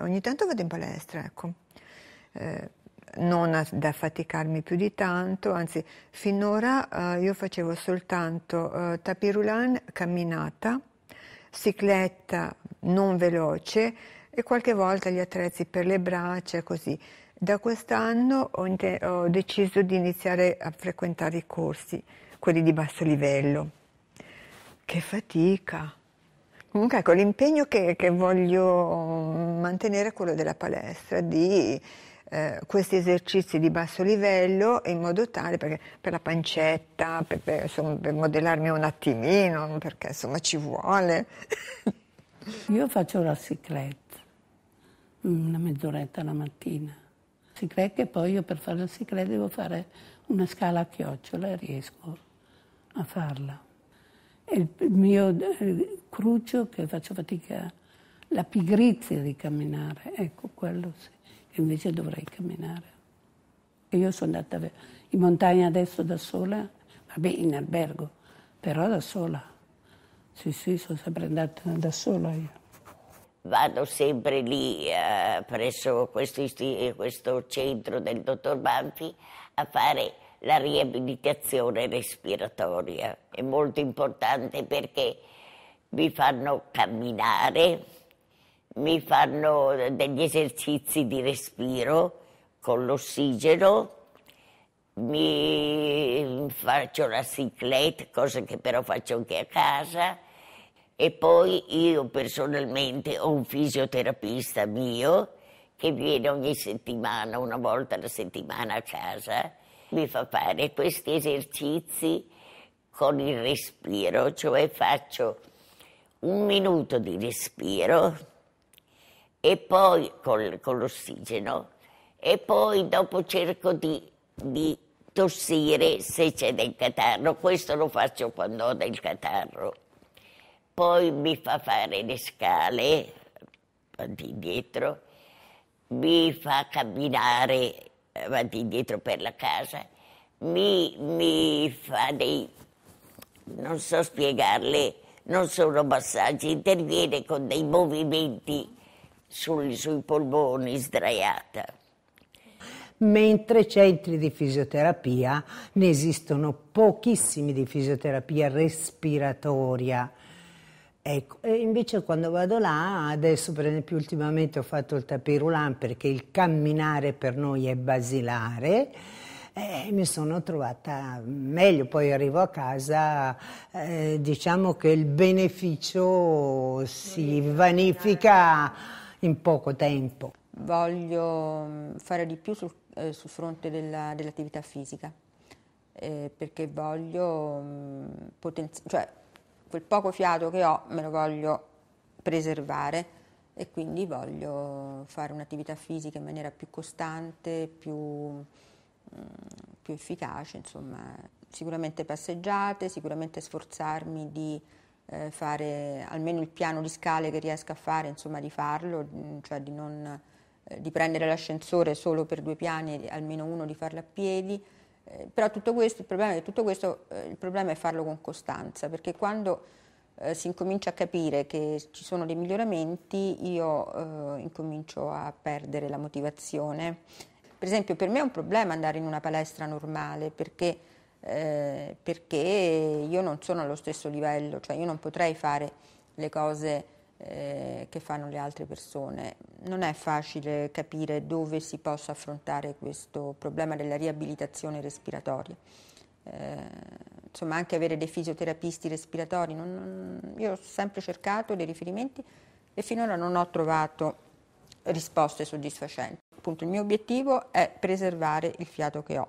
Ogni tanto vado in palestra, ecco. Eh, non ad affaticarmi più di tanto, anzi finora eh, io facevo soltanto eh, tapirulan, camminata, cicletta non veloce e qualche volta gli attrezzi per le braccia, così. Da quest'anno ho, ho deciso di iniziare a frequentare i corsi, quelli di basso livello. Che fatica! Comunque ecco, l'impegno che, che, voglio mantenere è quello della palestra, di eh, questi esercizi di basso livello in modo tale, perché per la pancetta, per, per, insomma, per modellarmi un attimino, perché insomma ci vuole. Io faccio la cicletta, una mezz'oretta la mattina. Cicletta e poi io per fare la cicletta devo fare una scala a chiocciola e riesco a farla. E il mio eh, crucio che faccio fatica, la pigrizia di camminare, ecco quello sì invece dovrei camminare. E io sono andata in montagna adesso da sola, vabbè in albergo, però da sola. Sì, sì, sono sempre andata da sola io. Vado sempre lì eh, presso questo, questo centro del dottor Banfi a fare la riabilitazione respiratoria. È molto importante perché mi fanno camminare, mi fanno degli esercizi di respiro con l'ossigeno, mi faccio la ciclette, cosa che però faccio anche a casa, e poi io personalmente ho un fisioterapista mio che viene ogni settimana, una volta alla settimana a casa, mi fa fare questi esercizi con il respiro, cioè faccio un minuto di respiro, e poi con, con l'ossigeno e poi dopo cerco di, di tossire se c'è del catarro, questo lo faccio quando ho del catarro. Poi mi fa fare le scale, indietro, mi fa camminare avanti e indietro per la casa, mi, mi fa dei, non so spiegarle, non sono massaggi, interviene con dei movimenti sui, sui polmoni sdraiata. Mentre centri di fisioterapia ne esistono pochissimi di fisioterapia respiratoria. Ecco, e invece quando vado là, adesso per esempio ultimamente ho fatto il tapirulan perché il camminare per noi è basilare, eh, mi sono trovata meglio, poi arrivo a casa, eh, diciamo che il beneficio si vanifica in poco tempo. Voglio mm, fare di più sul, eh, sul fronte della, dell'attività fisica, eh, perché voglio mm, potenziare, cioè quel poco fiato che ho me lo voglio preservare e quindi voglio fare un'attività fisica in maniera più costante, più, mm, più efficace, insomma, sicuramente passeggiate, sicuramente sforzarmi di eh, fare almeno il piano di scale che riesco a fare, insomma di farlo, mm, cioè di, non, eh, di prendere l'ascensore solo per due piani e almeno uno di farlo a piedi. Eh, però tutto questo, il problema di tutto questo, eh, il problema è farlo con costanza, perché quando eh, si incomincia a capire che ci sono dei miglioramenti, io eh, incomincio a perdere la motivazione. Per esempio per me è un problema andare in una palestra normale, perché eh, perché io non sono allo stesso livello, cioè io non potrei fare le cose eh, che fanno le altre persone. Non è facile capire dove si possa affrontare questo problema della riabilitazione respiratoria. Eh, insomma, anche avere dei fisioterapisti respiratori, non, non, io ho sempre cercato dei riferimenti e finora non ho trovato risposte soddisfacenti. Appunto, il mio obiettivo è preservare il fiato che ho.